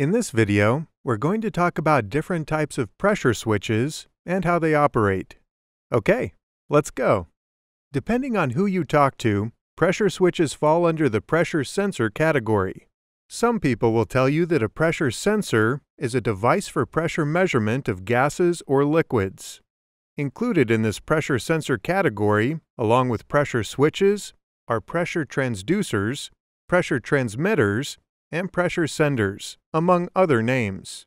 In this video, we're going to talk about different types of pressure switches and how they operate. Okay, let's go. Depending on who you talk to, pressure switches fall under the pressure sensor category. Some people will tell you that a pressure sensor is a device for pressure measurement of gases or liquids. Included in this pressure sensor category, along with pressure switches, are pressure transducers, pressure transmitters, and pressure senders, among other names.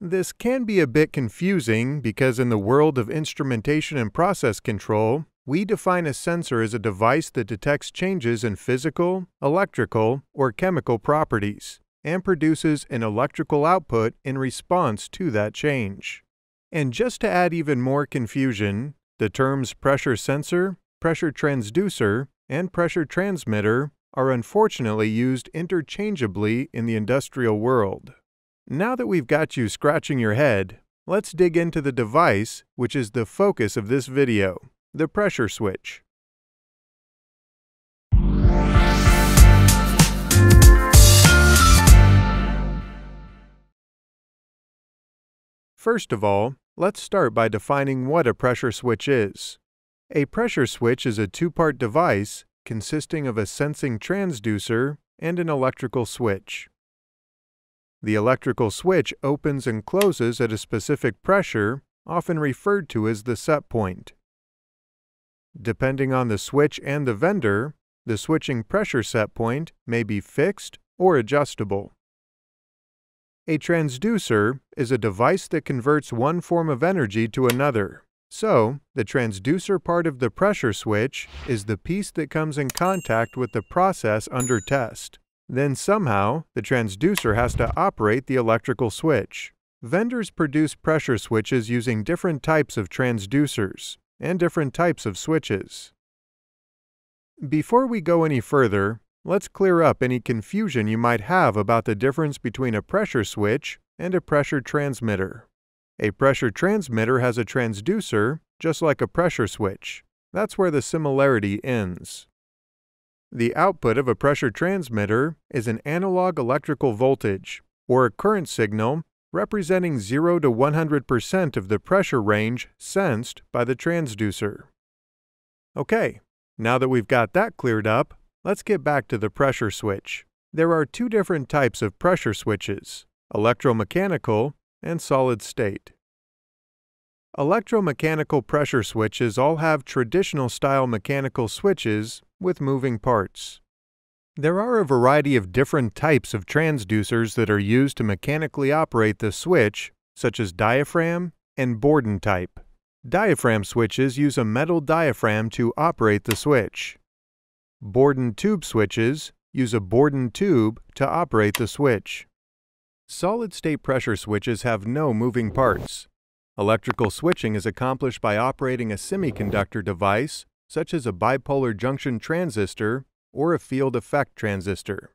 This can be a bit confusing because in the world of instrumentation and process control, we define a sensor as a device that detects changes in physical, electrical, or chemical properties and produces an electrical output in response to that change. And just to add even more confusion, the terms pressure sensor, pressure transducer, and pressure transmitter are unfortunately used interchangeably in the industrial world. Now that we've got you scratching your head, let's dig into the device which is the focus of this video, the pressure switch. First of all, let's start by defining what a pressure switch is. A pressure switch is a two-part device consisting of a sensing transducer and an electrical switch. The electrical switch opens and closes at a specific pressure, often referred to as the set point. Depending on the switch and the vendor, the switching pressure set point may be fixed or adjustable. A transducer is a device that converts one form of energy to another. So, the transducer part of the pressure switch is the piece that comes in contact with the process under test. Then somehow, the transducer has to operate the electrical switch. Vendors produce pressure switches using different types of transducers and different types of switches. Before we go any further, let's clear up any confusion you might have about the difference between a pressure switch and a pressure transmitter. A pressure transmitter has a transducer, just like a pressure switch. That's where the similarity ends. The output of a pressure transmitter is an analog electrical voltage, or a current signal representing 0 to 100% of the pressure range sensed by the transducer. Okay, now that we've got that cleared up, let's get back to the pressure switch. There are two different types of pressure switches, electromechanical and solid state. Electromechanical pressure switches all have traditional style mechanical switches with moving parts. There are a variety of different types of transducers that are used to mechanically operate the switch, such as diaphragm and Bourdon type. Diaphragm switches use a metal diaphragm to operate the switch. Bourdon tube switches use a Bourdon tube to operate the switch. Solid-state pressure switches have no moving parts. Electrical switching is accomplished by operating a semiconductor device, such as a bipolar junction transistor or a field effect transistor.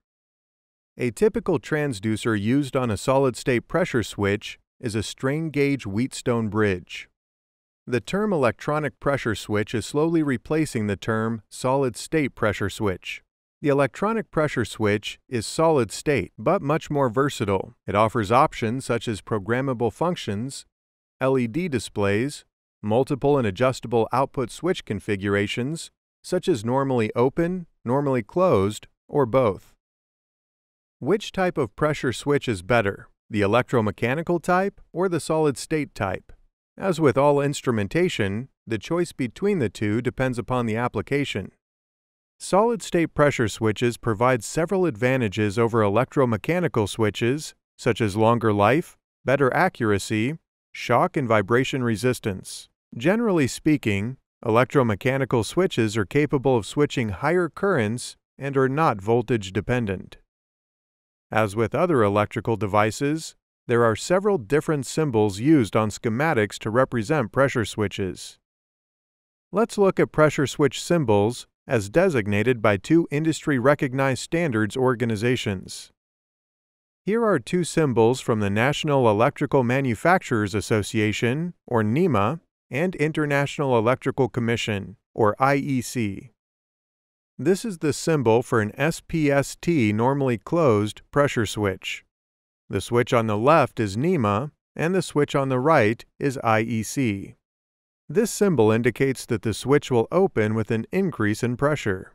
A typical transducer used on a solid-state pressure switch is a strain gauge Wheatstone bridge. The term electronic pressure switch is slowly replacing the term solid-state pressure switch. The electronic pressure switch is solid state, but much more versatile. It offers options such as programmable functions, LED displays, multiple and adjustable output switch configurations, such as normally open, normally closed, or both. Which type of pressure switch is better, the electromechanical type or the solid state type? As with all instrumentation, the choice between the two depends upon the application. Solid-state pressure switches provide several advantages over electromechanical switches, such as longer life, better accuracy, shock and vibration resistance. Generally speaking, electromechanical switches are capable of switching higher currents and are not voltage dependent. As with other electrical devices, there are several different symbols used on schematics to represent pressure switches. Let's look at pressure switch symbols as designated by two industry-recognized standards organizations. Here are two symbols from the National Electrical Manufacturers Association, or NEMA, and International Electrical Commission, or IEC. This is the symbol for an SPST normally closed pressure switch. The switch on the left is NEMA, and the switch on the right is IEC. This symbol indicates that the switch will open with an increase in pressure.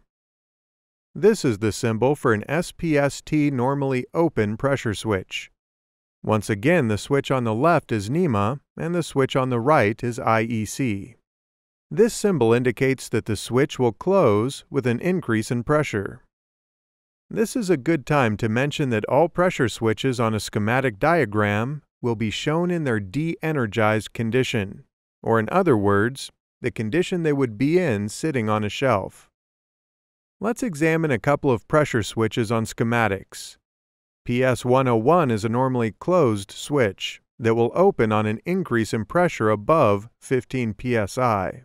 This is the symbol for an SPST normally open pressure switch. Once again, the switch on the left is NEMA and the switch on the right is IEC. This symbol indicates that the switch will close with an increase in pressure. This is a good time to mention that all pressure switches on a schematic diagram will be shown in their de-energized condition, or in other words, the condition they would be in sitting on a shelf. Let's examine a couple of pressure switches on schematics. PS101 is a normally closed switch that will open on an increase in pressure above 15 psi.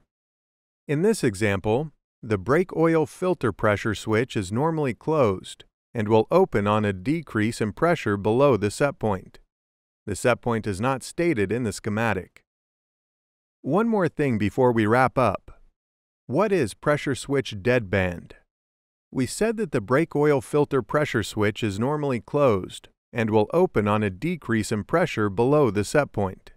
In this example, the brake oil filter pressure switch is normally closed and will open on a decrease in pressure below the set point. The set point is not stated in the schematic. One more thing before we wrap up. What is pressure switch deadband? We said that the brake oil filter pressure switch is normally closed and will open on a decrease in pressure below the set point.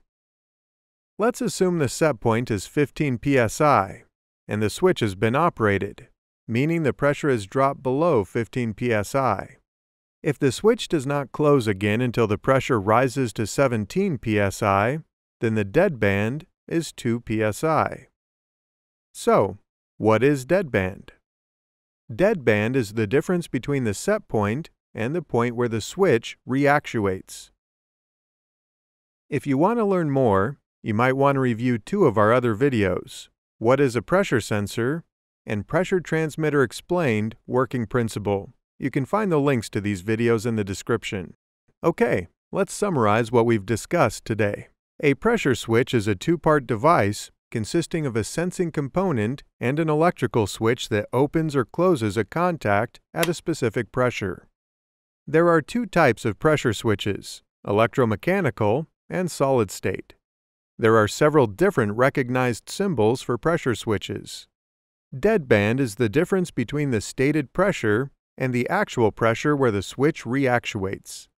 Let's assume the set point is 15 psi and the switch has been operated, meaning the pressure has dropped below 15 psi. If the switch does not close again until the pressure rises to 17 psi, then the deadband is 2 psi. So, what is deadband? Deadband is the difference between the set point and the point where the switch reactuates. If you want to learn more, you might want to review two of our other videos, What is a Pressure Sensor? and Pressure Transmitter Explained Working Principle. You can find the links to these videos in the description. Okay, let's summarize what we've discussed today. A pressure switch is a two-part device consisting of a sensing component and an electrical switch that opens or closes a contact at a specific pressure. There are two types of pressure switches, electromechanical and solid state. There are several different recognized symbols for pressure switches. Deadband is the difference between the stated pressure and the actual pressure where the switch reactuates.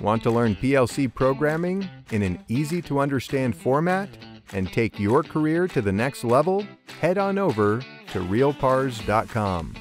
Want to learn PLC programming in an easy to understand format and take your career to the next level? Head on over to realpars.com.